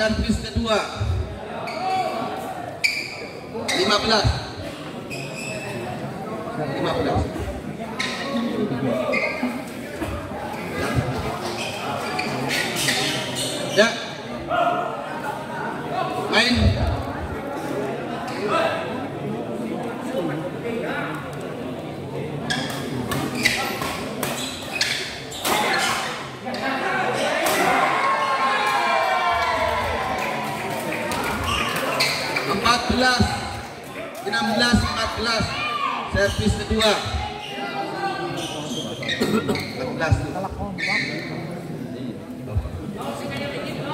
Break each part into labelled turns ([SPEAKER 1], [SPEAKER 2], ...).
[SPEAKER 1] servis kedua. 15 15 16 14 servis kedua. 14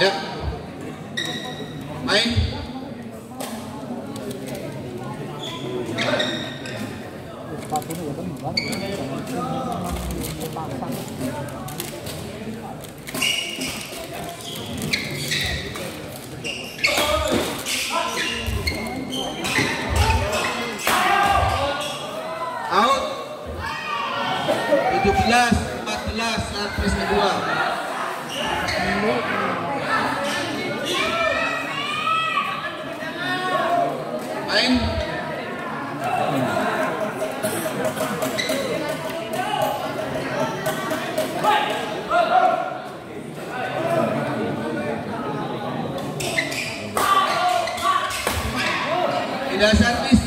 [SPEAKER 1] ya main Tidak servis.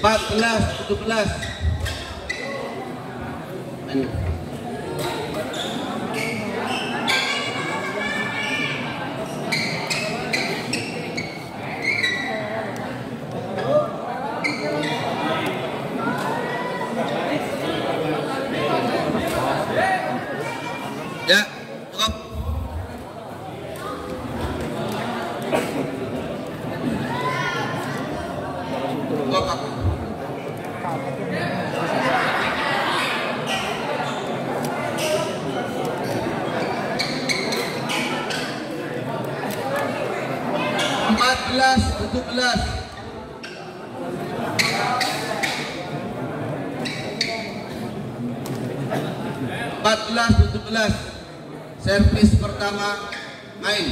[SPEAKER 1] 14, 17. Main. Ya, cukup. Cukup, Pak. Empat belas, tujuh belas. Empat belas, tujuh belas. Servis pertama main.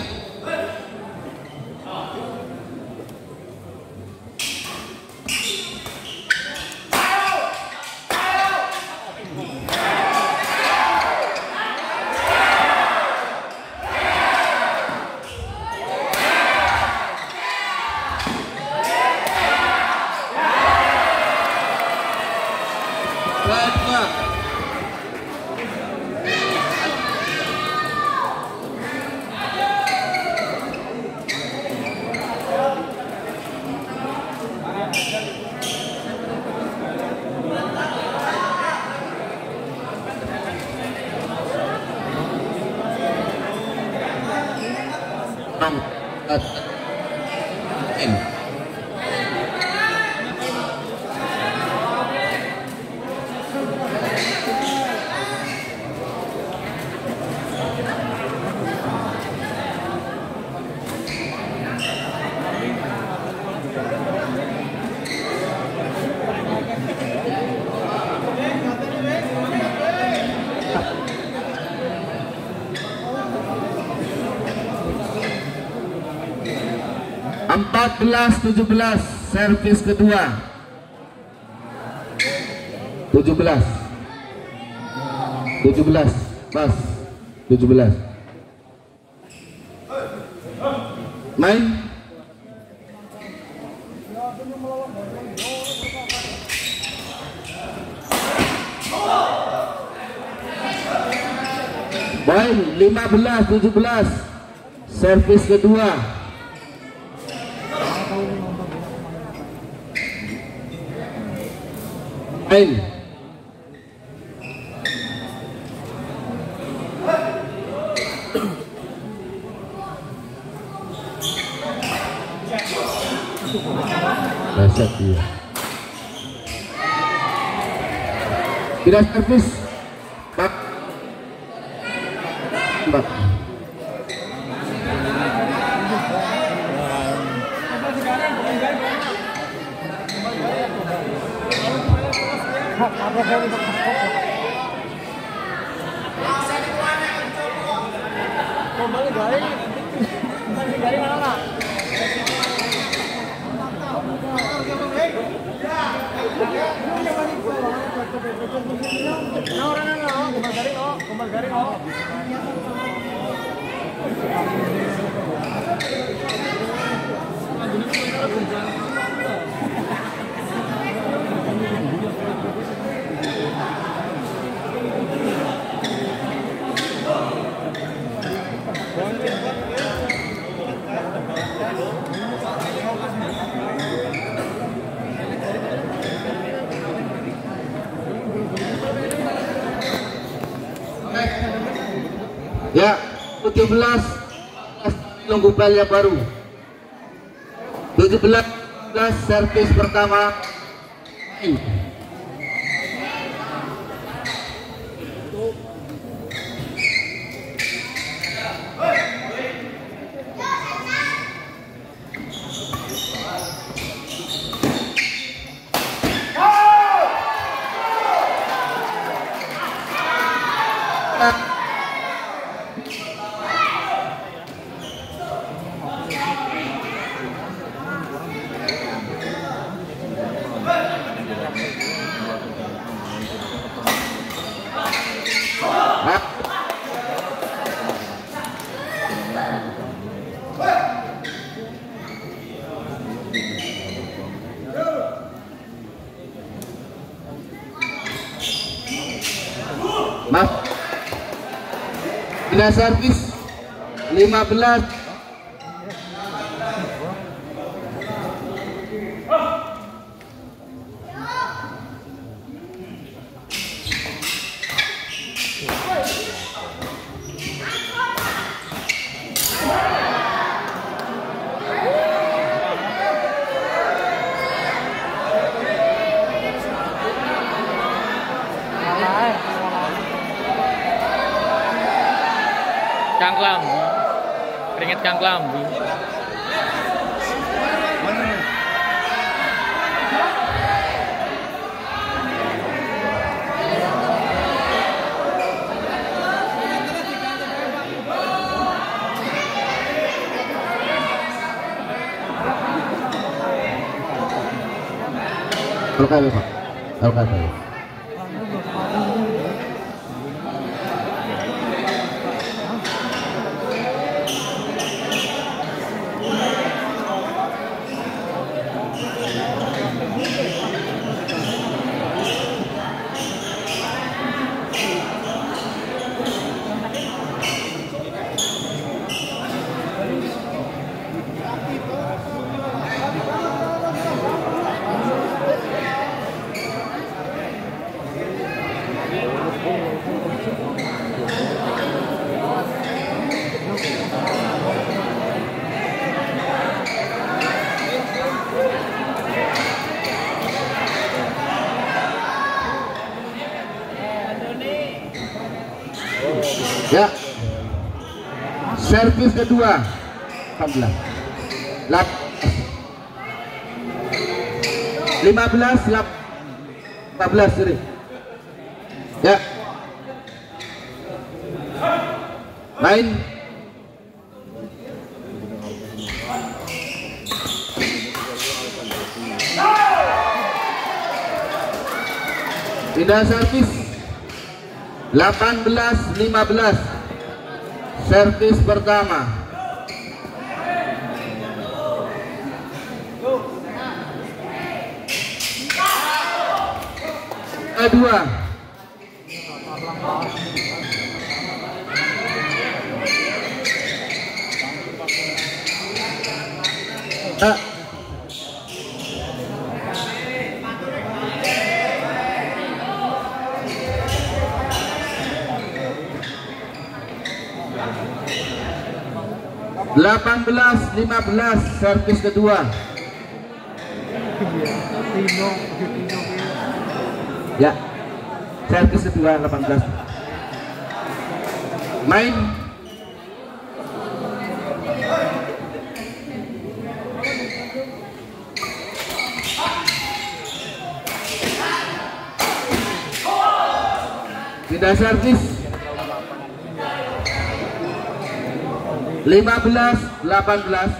[SPEAKER 1] Kedua. In. Empat belas tujuh belas. Servis kedua tujuh belas tujuh belas Mbak. Ya, 17 nunggu bel yang baru. 17 servis pertama. Maaf. Bila servis 15
[SPEAKER 2] Cangklam. Keringet cangklam.
[SPEAKER 1] Alkali Pak. Alkali. Ya. Servis kedua. 14. Lap. 15 lap. 14 sorry. Ya. Main. Pindah servis 18-15 servis pertama. Kedua 18 15 servis kedua. Ya servis kedua 18 main. Tidak servis. 18-15. 15 18 Delmat.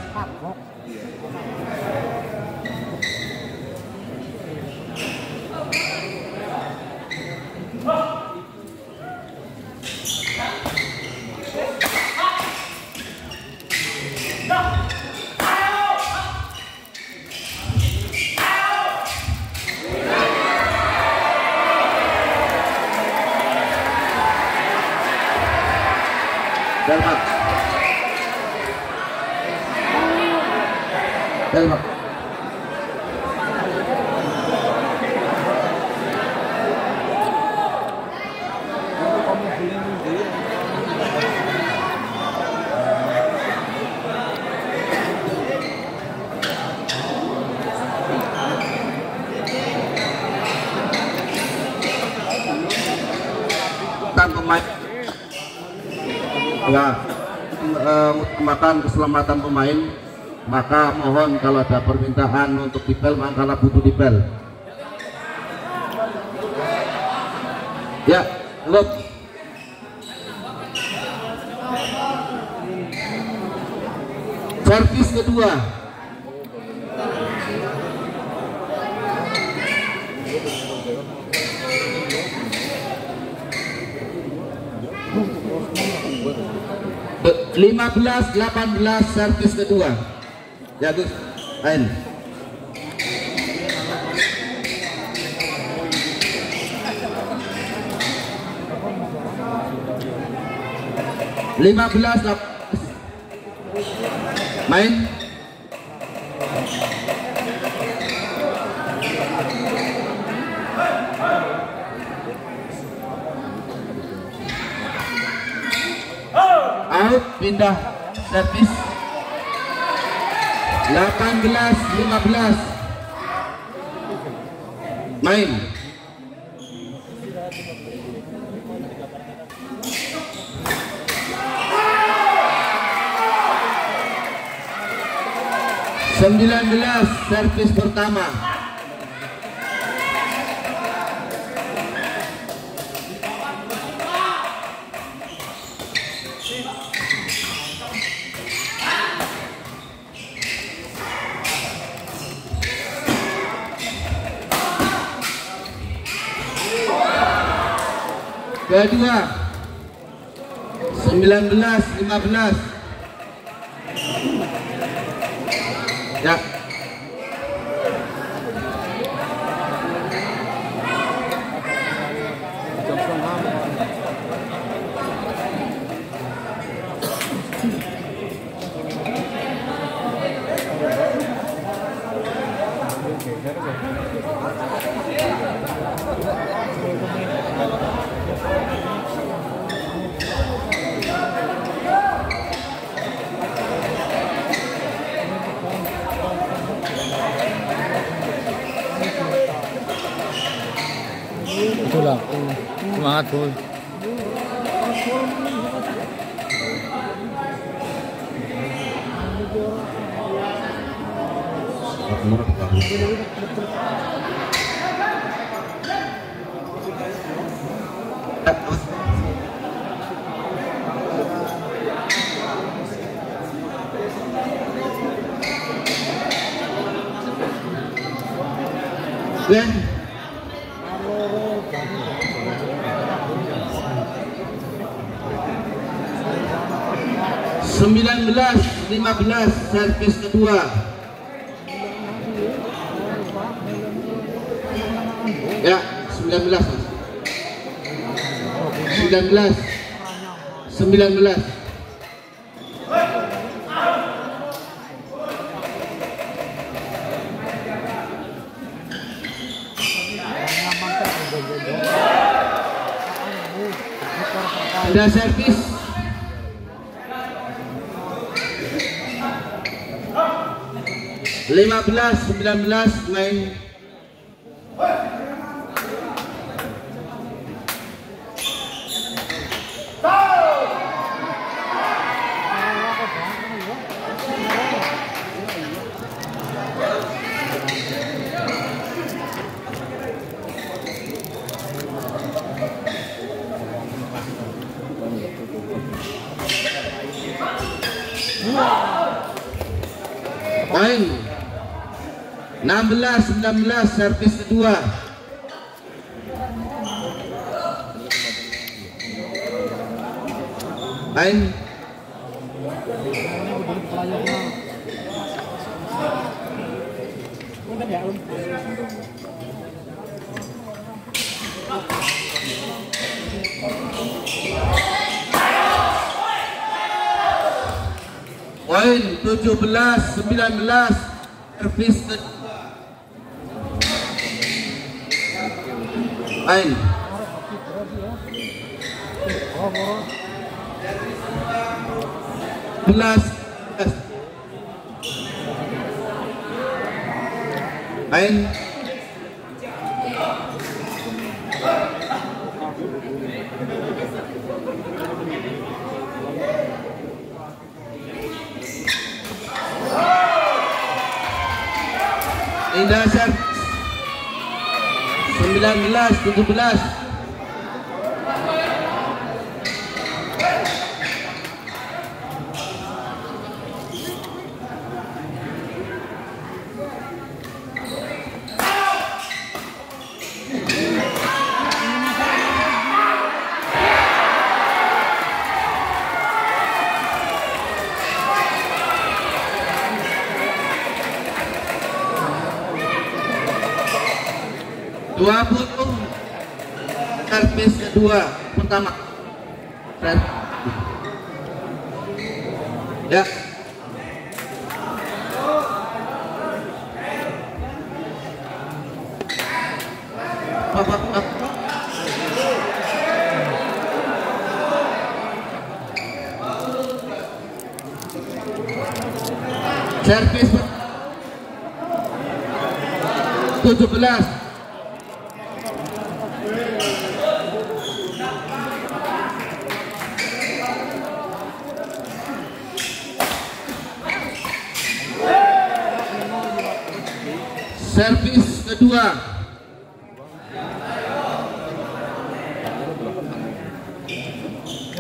[SPEAKER 1] Mohon kalau ada permintaan untuk dipel maka butuh dipel. Ya look servis kedua. Lima belas delapan belas servis kedua ya Gus. Lain lima belas main. Out pindah servis 18 15 main. Sembilan belas servis pertama kedua 19 15 ya ra thôi Yeah. 15 servis kedua. Ya 19 19 19 Ada servis Lima belas, sembilan 16-19 servis kedua. Poin Poin 17-19 servis kedua Poin belas. Main Indah servis 19 17 20 kedua pertama. Ya. Bapak, bapak. servis. 17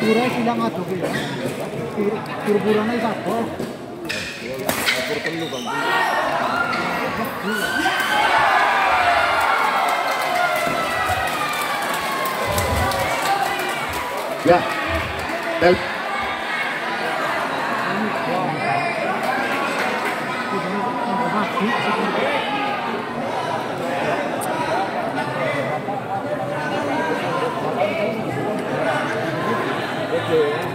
[SPEAKER 3] Pura silang ato ko yan. Pura-pura na isa
[SPEAKER 1] ya 네.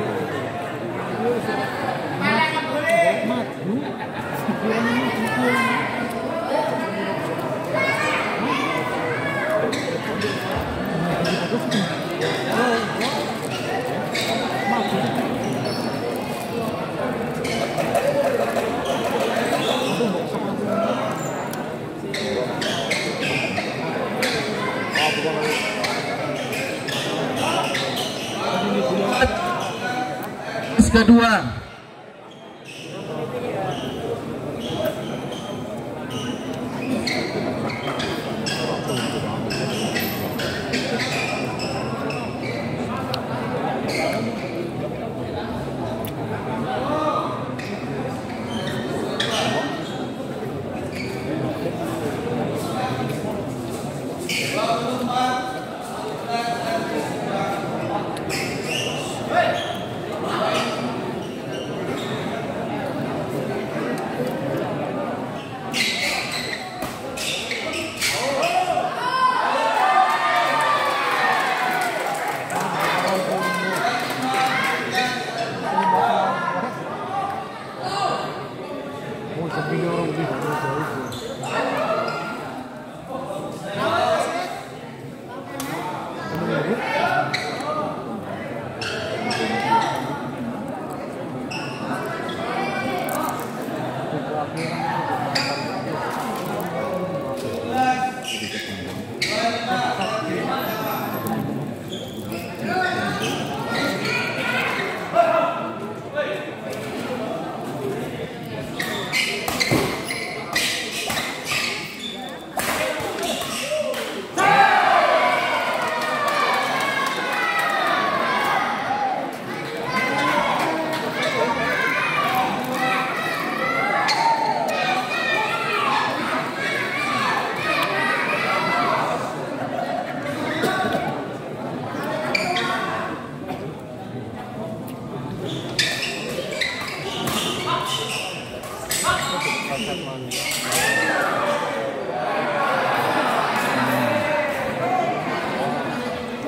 [SPEAKER 1] 32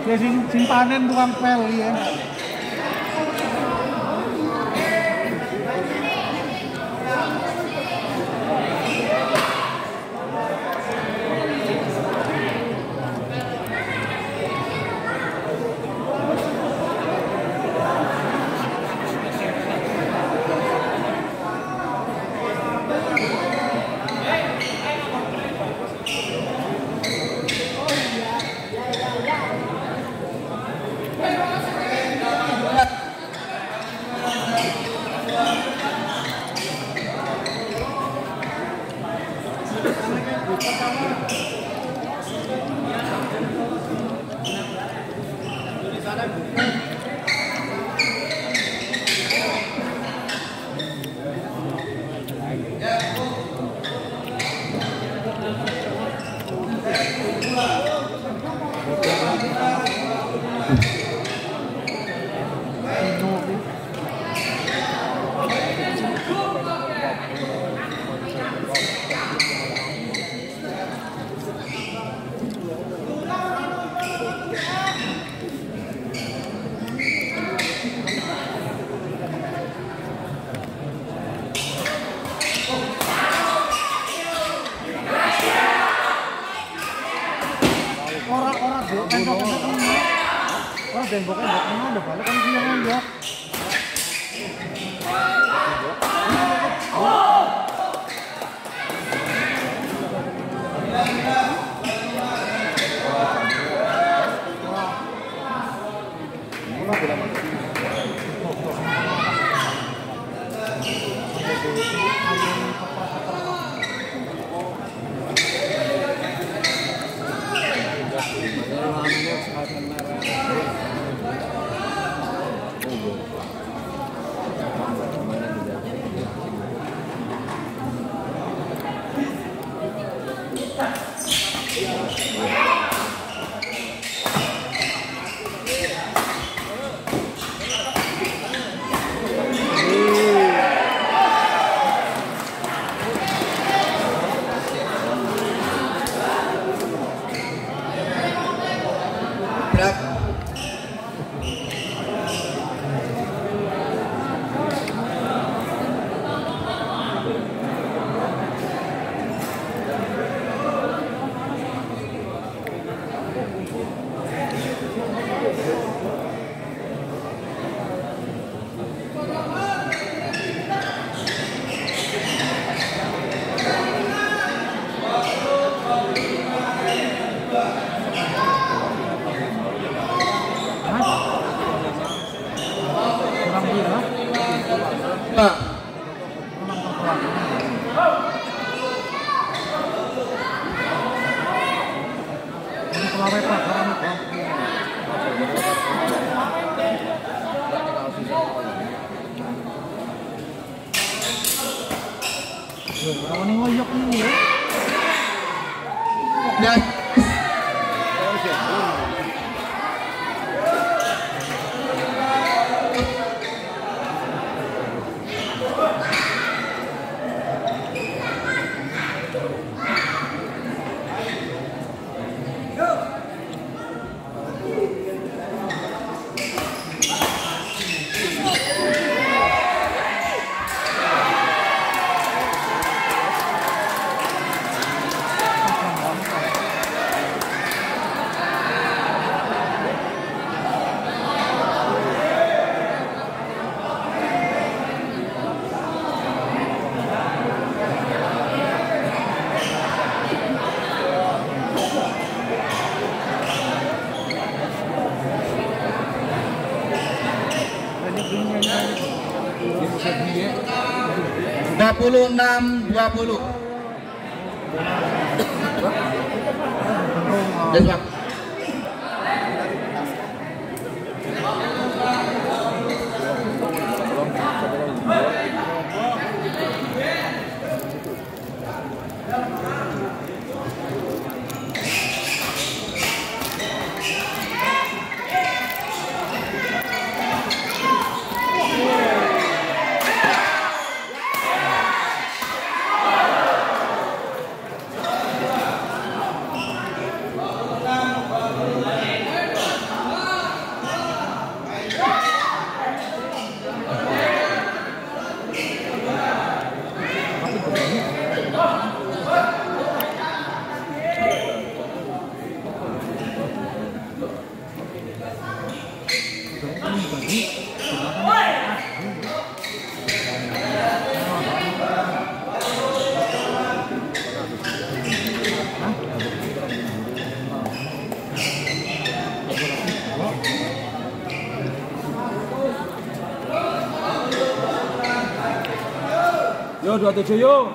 [SPEAKER 3] Ya sing sing panen tukang pel ya. Tembok-tembok. Ini ada balik kan sih yang 26 20的作用。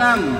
[SPEAKER 3] năm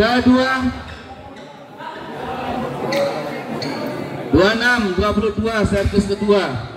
[SPEAKER 1] ada dua. Dua enam
[SPEAKER 4] dua 26 dua,
[SPEAKER 1] servis kedua.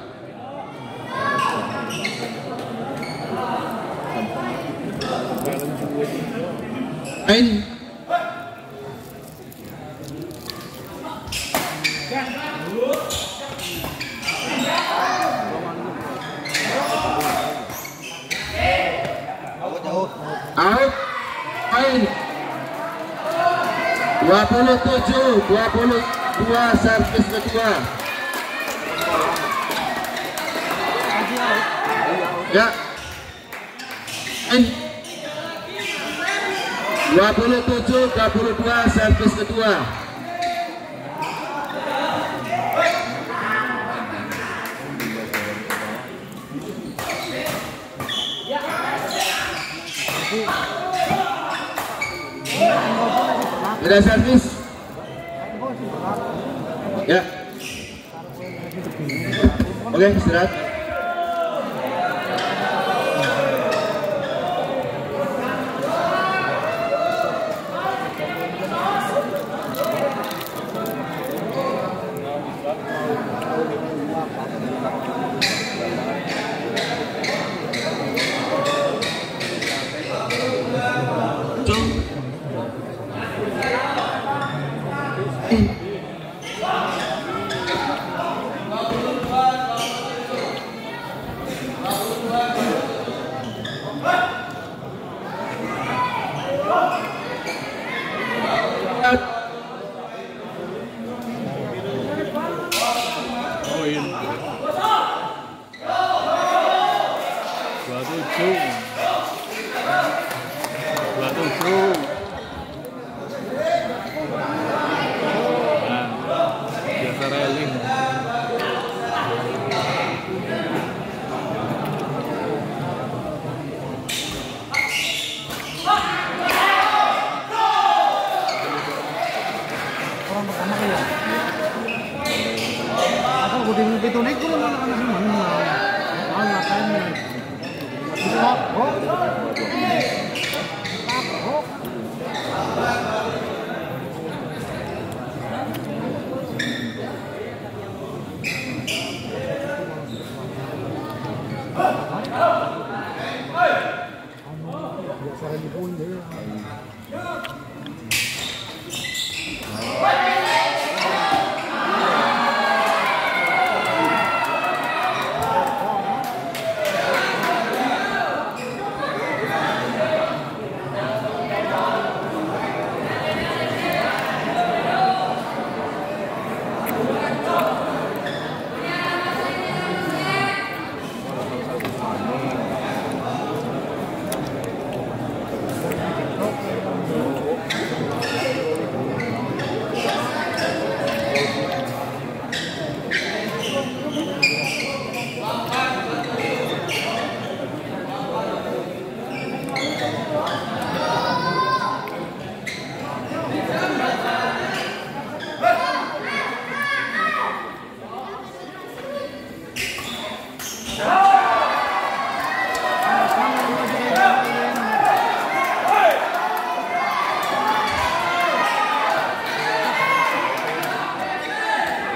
[SPEAKER 3] Ya. Oke, istirahat.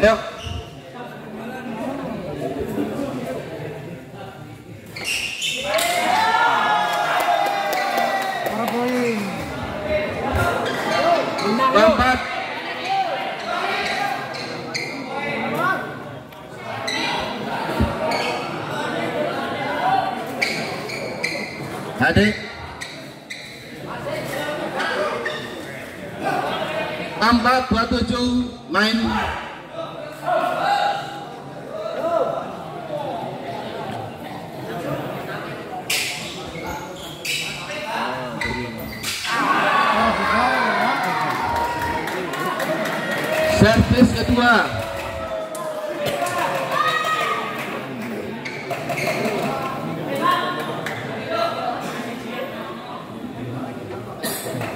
[SPEAKER 1] Được.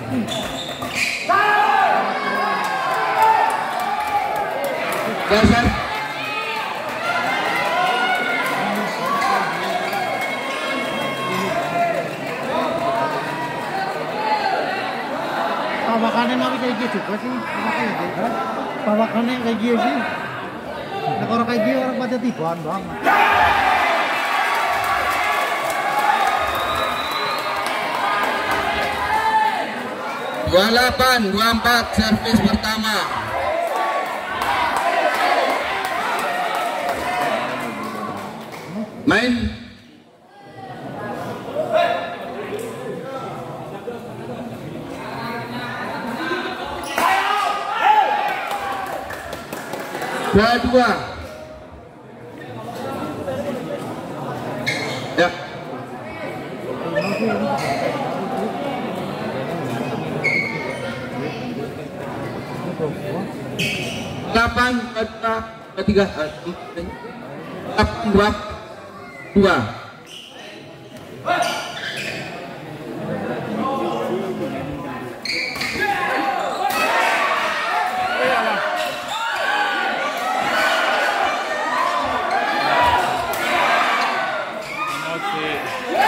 [SPEAKER 1] Geser
[SPEAKER 3] Pawakannya mah kayak gitu juga sih. Pawakannya kayak gitu sih. Nah, orang kayak gitu orang pada tipuan banget.
[SPEAKER 1] Dua delapan dua empat servis pertama. Main. Dua dua ya delapan kedua ketiga eh, delapan dua dua
[SPEAKER 3] Lalu,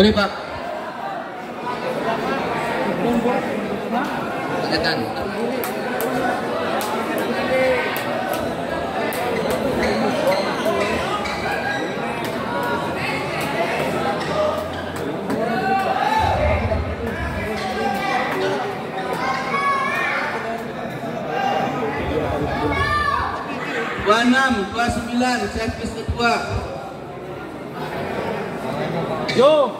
[SPEAKER 1] Boleh Pak.
[SPEAKER 2] Tekan.
[SPEAKER 1] Dua enam, dua sembilan, servis kedua.
[SPEAKER 4] Yo,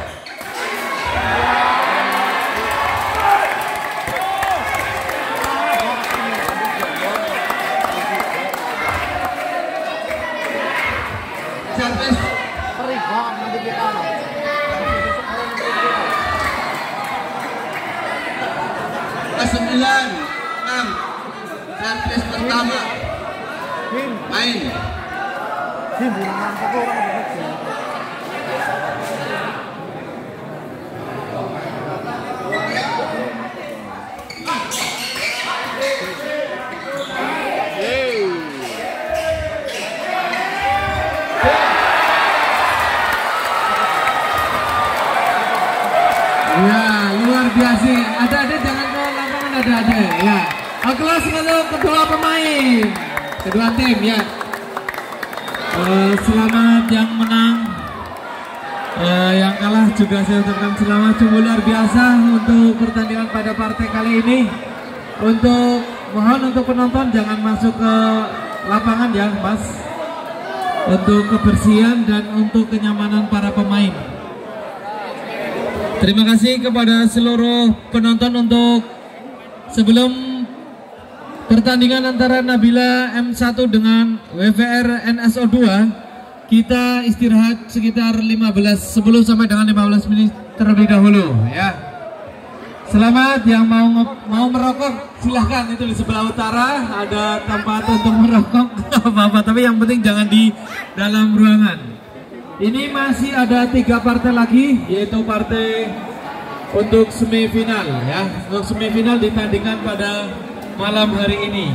[SPEAKER 1] dua sembilan, enam. Servis pertama.
[SPEAKER 3] Kim,
[SPEAKER 1] Main.
[SPEAKER 3] Kim bilang mantap orang begitu.
[SPEAKER 2] Ya, luar biasa. Ada-ada jangan ke ada-ada ya. Aplaus untuk kedua pemain, kedua tim ya. Eh, selamat yang menang. Eh, yang kalah juga saya ucapkan selamat sungguh luar biasa untuk pertandingan pada partai kali ini. Untuk mohon untuk penonton jangan masuk ke lapangan ya, Mas. Untuk kebersihan dan untuk kenyamanan para pemain. Terima kasih kepada seluruh penonton untuk sebelum pertandingan antara Nabila M1 dengan WVR NSO2 kita istirahat sekitar 15 10 sampai dengan 15 menit terlebih dahulu ya. Selamat yang mau mau merokok silahkan itu di sebelah utara ada tempat untuk merokok apa-apa tapi yang penting jangan di dalam ruangan. Ini masih ada tiga partai lagi, yaitu partai untuk semifinal ya. Untuk semifinal ditandingkan pada malam hari ini.